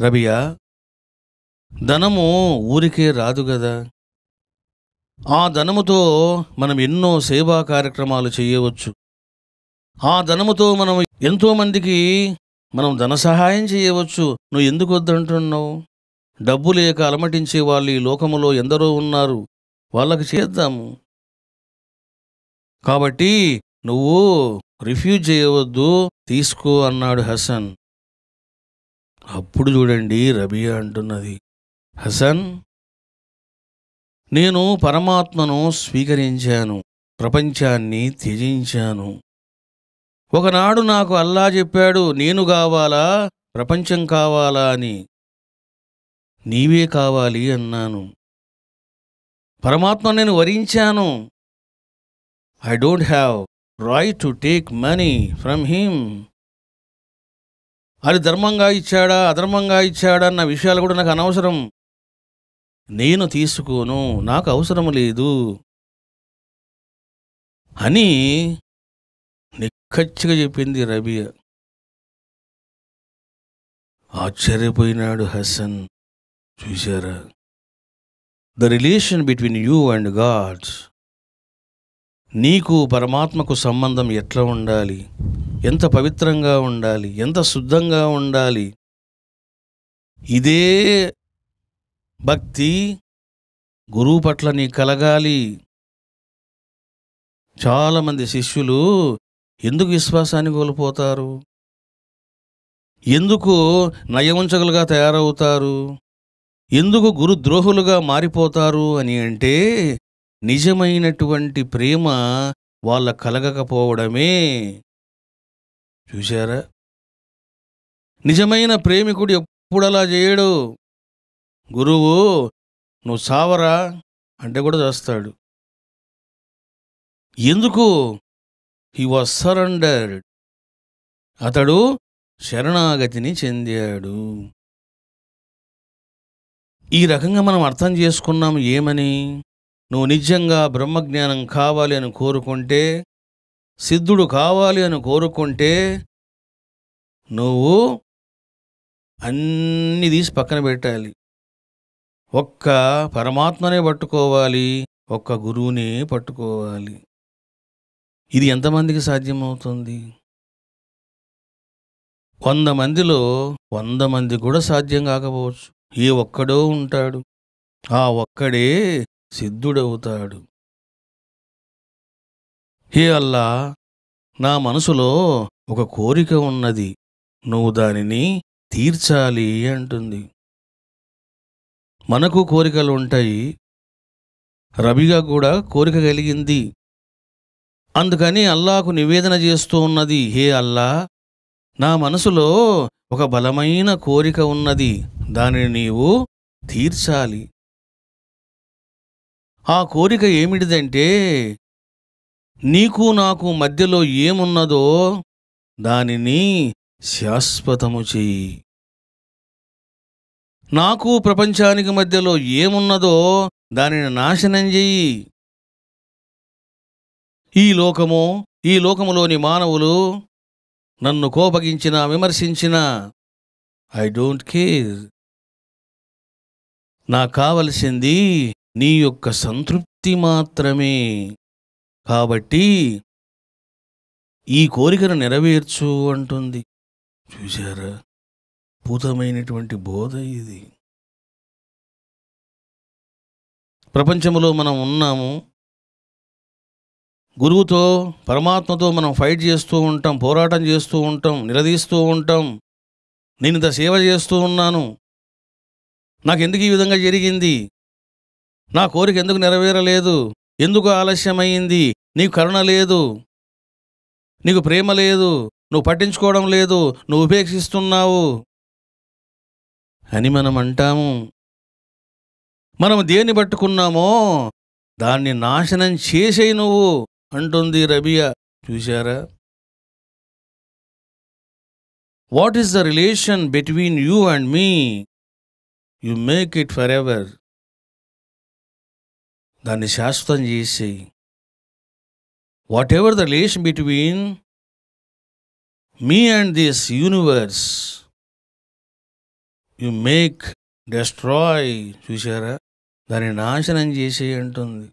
రబియా ధనము ఊరికే రాదు కదా ఆ ధనముతో మనం ఎన్నో సేవా కార్యక్రమాలు చేయవచ్చు. ఆ ధనముతో మనం ఎంతోమందికి మనం ధన సహాయం చేయవచ్చు. నువ్వు ఎందుకు వద్దంటున్నావు? డబ్బు లేక అలమటించే వాళ్ళు ఈ లోకములో ఎందరో ఉన్నారు. వాళ్ళకి చేద్దాము. కాబట్టి నువ్వు రిఫ్యూజ్ చేయవద్దు తీసుకో అన్నాడు హసన్. అప్పుడు చూడండి రబియా అంటున్నది. హసన్ నేను పరమాత్మను స్వీకరించాను ప్రపంచాన్ని త్యజించాను. ఒకనాడు నాకు అల్లా చెప్పాడు నేను కావాలా ప్రపంచం కావాలా అని. నీవే కావాలి అన్నాను. పరమాత్మ నేను వరించాను. I don't have right to take money from him. అది ధర్మంగా ఇచ్చాడా అధర్మంగా ఇచ్చాడా అన్న విషయాలు కూడా నాకు అనవసరం. నేను తీసుకోను నాకు అవసరం లేదు అని నిక్కచ్చిగా చెప్పింది రబియా ఆశ్చర్యపోయినాడు హసన్. చూశారా? The relation between you and gods నీకు పరమాత్మకు సంబంధం ఎట్లా ఉండాలి? ఎంత పవిత్రంగా ఉండాలి ఎంత శుద్ధంగా ఉండాలి. ఇదే భక్తి గురువు పట్ల నీ కలగాలి. చాలామంది శిష్యులు ఎందుకు విశ్వాసాన్ని కోల్పోతారు? ఎందుకు నయవంచకులుగా తయారవుతారు? ఎందుకు గురుద్రోహులుగా మారిపోతారు అని అంటే నిజమైనటువంటి ప్రేమ వాళ్ళ కలగకపోవడమే. చూశారా? నిజమైన ప్రేమికుడు ఎప్పుడు అలా చేయడు? గురువు నువ్వు సావరా? అంటే కూడా చేస్తాడు. ఎందుకు? హీ వాజ్ సరెండర్డ్ అతడు శరణాగతిని చెందాడు. ఈ రకంగా మనం అర్థం చేసుకున్నాం ఏమని? నువ్వు నిజంగా బ్రహ్మజ్ఞానం కావాలి అని కోరుకుంటే సిద్ధుడు కావాలి అని కోరుకుంటే నువ్వు అన్ని తీసి పక్కన పెట్టాలి. ఒక్క పరమాత్మనే పట్టుకోవాలి ఒక్క గురువునే పట్టుకోవాలి. ఇది ఎంతమందికి సాధ్యమవుతుంది? వంద మందిలో వంద మంది కూడా సాధ్యం కాకపోవచ్చు. ఏ ఒక్కడో ఉంటాడు. ఆ ఒక్కడే సిద్ధుడవుతాడు. హే అల్లా నా మనసులో ఒక కోరిక ఉన్నది. నువ్వు దానిని తీర్చాలి అంటుంది. మనకు కోరికలు ఉంటాయి. రబిగా కూడా కోరిక కలిగింది. అందుకని అల్లాకు నివేదన చేస్తూ ఉన్నది హే అల్లా నా మనసులో ఒక బలమైన కోరిక ఉన్నది. దానిని నీవు తీర్చాలి. ఆ కోరిక ఏమిటిదంటే నీకు నాకు మధ్యలో ఏమున్నదో దానిని శాశ్వతము చెయ్యి. నాకు ప్రపంచానికి మధ్యలో ఏమున్నదో దానిని నాశనం చెయ్యి. ఈ లోకము ఈ లోకములోని మానవులు నన్ను కోపగించినా విమర్శించినా ఐ డోంట్ కేర్. నాకు కావలసింది నీ యొక్క సంతృప్తి మాత్రమే. కాబట్టి ఈ కోరికను నెరవేర్చు అంటుంది. చూశారా? అద్భుతమైనటువంటి బోధ ఇది. ప్రపంచంలో మనం ఉన్నాము. గురువుతో పరమాత్మతో మనం ఫైట్ చేస్తూ ఉంటాం పోరాటం చేస్తూ ఉంటాం నిలదీస్తూ ఉంటాం. నేను ఇంత సేవ చేస్తూ ఉన్నాను. నాకెందుకు ఈ విధంగా జరిగింది? నా కోరిక ఎందుకు నెరవేరలేదు? ఎందుకు ఆలస్యమైంది? నీకు కరుణ లేదు. నీకు ప్రేమ లేదు. నువ్వు పట్టించుకోవడం లేదు. నువ్వు ఉపేక్షిస్తున్నావు. అని మనం అంటాము. మనం దేన్ని పట్టుకున్నామో? దాన్ని నాశనం చేసేయి నువ్వు అంటుంది రబియా. చూశారా? What is the relation between you and me you make it forever దాన్ని శాశ్వతం చేసేయి whatever the relation between me and this universe you make destroy చూసారా దాన్ని నాశనం చేసే అంటుంది